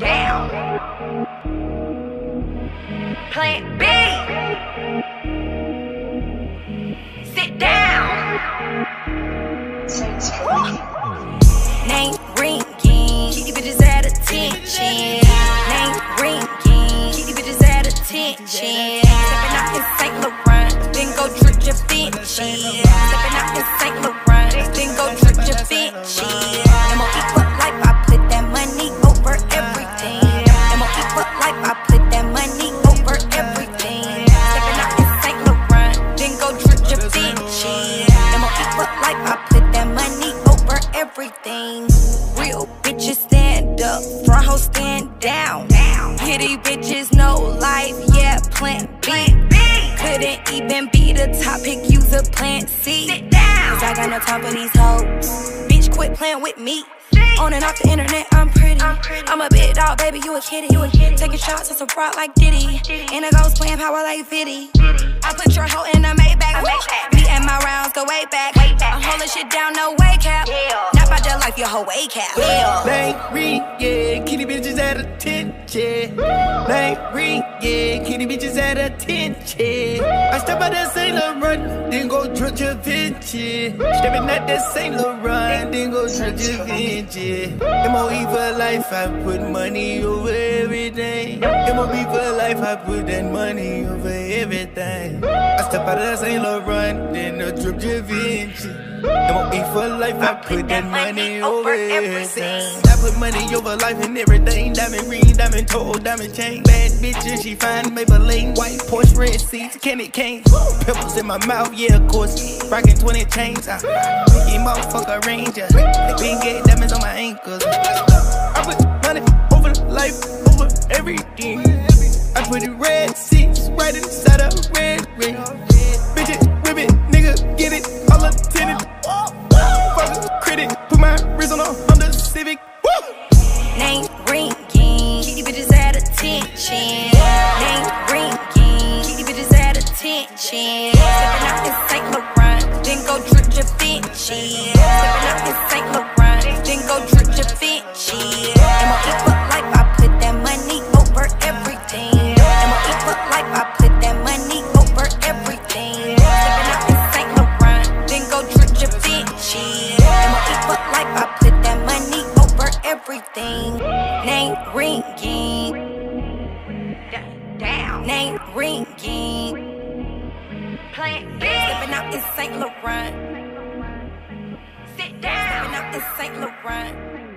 down. Plant B. Sit down. Name ringing. Keep bitches at attention. Name ringing. Keep bitches at attention. Stepping out in St. Laurent. Then go drip your Vinci. Stepping out in St. Laurent. Hitty bitches no life, yeah, plant B. Couldn't even be the topic, use a plant C. Cause I got no time for these hoes. Bitch, quit playing with me. On and off the internet, I'm pretty. I'm a big dog, baby, you a kitty. You a kitty. Taking shots at a rock like Diddy. And the ghost playing power like Fitty. I put your hoe in a Maybach. Me and my rounds go way back. way I'm holding shit down, no way cap. Yeah. Not about that life, your whole way cap. Name ring, yeah, kitty bitches at attention. Name ring, yeah, kitty bitches at attention. I step out that Saint Laurent, then go drip your Vinci. Stepping at that Saint Laurent, then go drip your Vinci. M.O.E. for life, I put money over everything. M.O.E. for life, I put that money over everything. I step out of that Saint Laurent, then go drip your Vinci. M.O.E. for life, I put that money over everything. Put money over life and everything. Diamond ring, diamond toe, diamond chain. Bad bitches, she fine, Maybelline. White Porsche, red seats, candy cane. Pebbles in my mouth, yeah, of course. Rockin' 20 chains. I Mickey motherfucker ranger. Big gay diamonds on my ankles. I put money over life, over everything. I put the red seats right inside a red ring. Attention. Name ringing. Keep these bitches at attention. Stepping out in St. Laurent. Then go drip your Vinci. Stepping out in St. Name ringing. Plant B. Stepping out in St. Laurent. Sit down. Stepping out in St. Laurent.